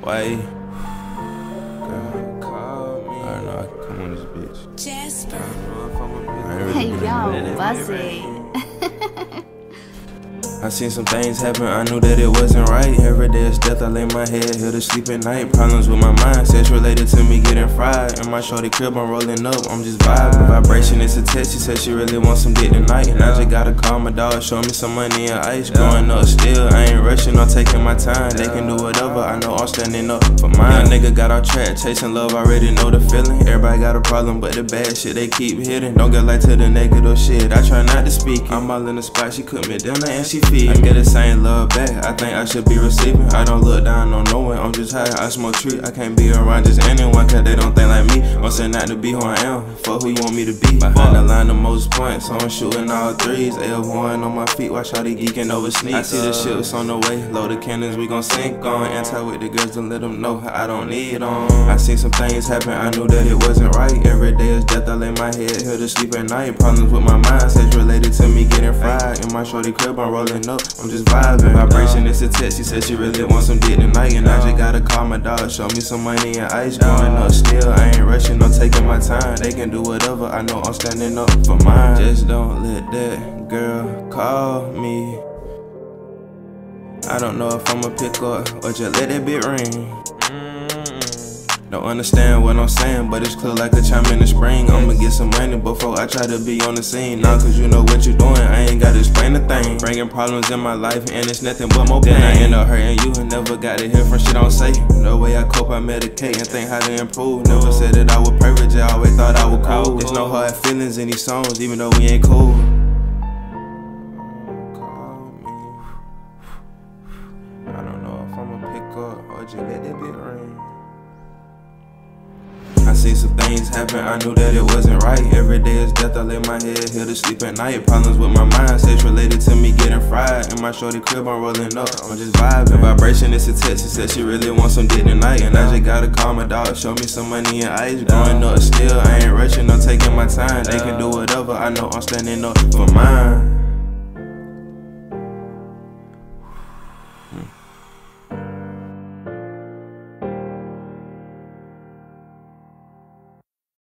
Why? Girl, call me. I don't know, I can come on this bitch. Jasper. Hey, yo, Buzzy. I seen some things happen, I knew that it wasn't right. Every day is death, I lay my head here to sleep at night. Problems with my mind, sex related to me getting fried. In my shorty crib, I'm rolling up, I'm just vibing. Vibration is a test, she said she really wants some dick tonight. And I just gotta call my dog, show me some money and ice. Growing up still, I ain't rushing, I'm taking my time. They can do whatever, I know I'm standing up for mine. Young nigga got our track, chasing love, I already know the feeling. Everybody got a problem, but the bad shit they keep hitting. Don't get like to the negative shit, I try not to speak. it. I'm all in the spot, she cook me dinner and she feed. I get the same love back, I think I should be receiving. I don't look down on no one, I'm just high, I smoke tree. I can't be around just anyone, cause they don't think like me. I'm saying not to be who I am, fuck who you want me to be. Behind the line, the most points, so I'm shooting all threes. L1 on my feet, watch how they geeking over sneaks. I see the ships on the way, load the cannons, we gon' sink on. Anti with the girls to let them know I don't need on. I seen some things happen, I knew that it wasn't right. Every day is death, I lay my head here to sleep at night. Problems with my mind, sex related to me getting fried. In my shorty crib, I'm rolling up, I'm just vibing. Vibration is a test, she said she really wants some dick tonight. And I just gotta call my dog, show me some money and ice. Growing up still, I ain't rushing, I'm taking my time. They can do whatever, I know I'm standing up for mine. Just don't let that girl call me. I don't know if I'ma pick up or just let that bit ring. Don't understand what I'm saying, but it's clear like a chime in the spring. I'ma get some money before I try to be on the scene. Nah, cause you know what you're doing, I ain't gotta explain a thing. Bringing problems in my life, and it's nothing but more pain. Then I end up hurting you, and never got to hear from shit I say. The way I cope, I medicate and think how to improve. Never said that I was perfect, I always thought I was cool. There's no hard feelings in these songs, even though we ain't cool. I don't know if I'ma pick up or just let that bit ring. Some things happen, I knew that it wasn't right. Every day is death, I lay my head here to sleep at night. Problems with my mind, sex related to me getting fried. In my shorty crib, I'm rolling up, I'm just vibing. Vibration is a text, she said she really wants some dick tonight. And I just gotta call my dog, show me some money and ice. Growing up still, I ain't rushing, I'm taking my time. They can do whatever, I know I'm standing up for mine.